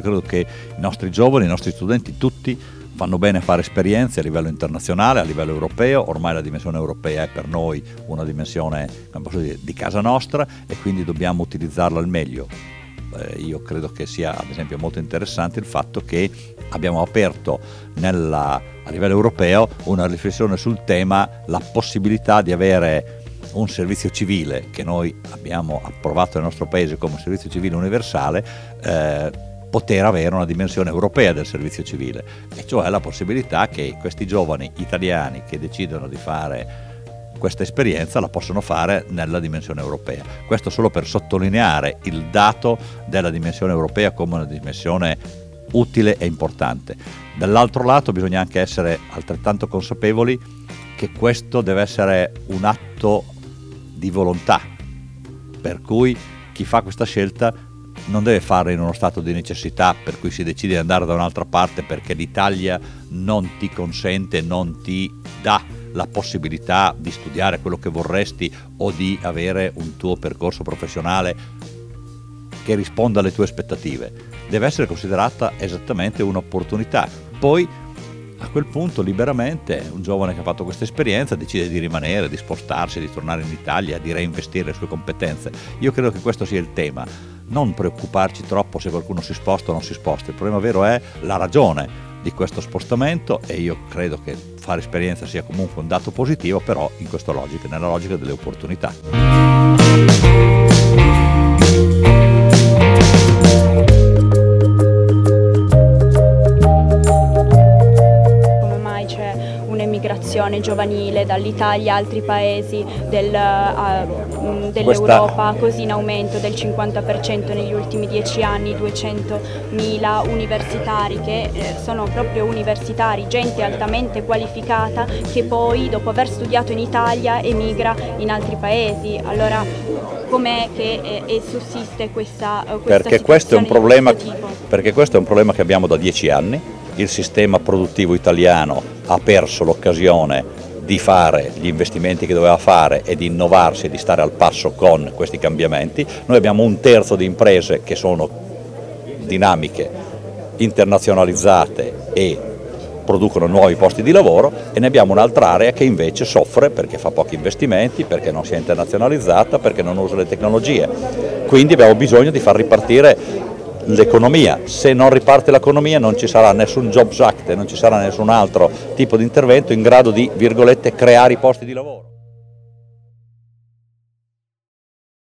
io credo che i nostri giovani, i nostri studenti, tutti fanno bene a fare esperienze a livello internazionale, a livello europeo, ormai la dimensione europea è per noi una dimensione dire, di casa nostra e quindi dobbiamo utilizzarla al meglio. Eh, io credo che sia ad esempio molto interessante il fatto che abbiamo aperto nella, a livello europeo una riflessione sul tema la possibilità di avere un servizio civile che noi abbiamo approvato nel nostro paese come servizio civile universale, eh, poter avere una dimensione europea del servizio civile, e cioè la possibilità che questi giovani italiani che decidono di fare questa esperienza la possono fare nella dimensione europea. Questo solo per sottolineare il dato della dimensione europea come una dimensione utile e importante. Dall'altro lato bisogna anche essere altrettanto consapevoli che questo deve essere un atto di volontà, per cui chi fa questa scelta non deve farlo in uno stato di necessità per cui si decide di andare da un'altra parte perché l'Italia non ti consente, non ti dà la possibilità di studiare quello che vorresti o di avere un tuo percorso professionale che risponda alle tue aspettative. Deve essere considerata esattamente un'opportunità. Poi a quel punto liberamente un giovane che ha fatto questa esperienza decide di rimanere, di spostarsi, di tornare in Italia, di reinvestire le sue competenze. Io credo che questo sia il tema. Non preoccuparci troppo se qualcuno si sposta o non si sposta, il problema vero è la ragione di questo spostamento e io credo che fare esperienza sia comunque un dato positivo, però in questa logica, nella logica delle opportunità. Un'emigrazione giovanile dall'Italia a altri paesi del, uh, dell'Europa così in aumento del 50% negli ultimi dieci anni, 200.000 universitari che eh, sono proprio universitari, gente altamente qualificata che poi dopo aver studiato in Italia emigra in altri paesi. Allora com'è che eh, sussiste questa, uh, questa perché questo, problema, questo perché questo è un problema che abbiamo da dieci anni il sistema produttivo italiano ha perso l'occasione di fare gli investimenti che doveva fare e di innovarsi e di stare al passo con questi cambiamenti. Noi abbiamo un terzo di imprese che sono dinamiche, internazionalizzate e producono nuovi posti di lavoro e ne abbiamo un'altra area che invece soffre perché fa pochi investimenti, perché non si è internazionalizzata, perché non usa le tecnologie. Quindi abbiamo bisogno di far ripartire l'economia. Se non riparte l'economia non ci sarà nessun Jobs Act non ci sarà nessun altro tipo di intervento in grado di, virgolette, creare i posti di lavoro.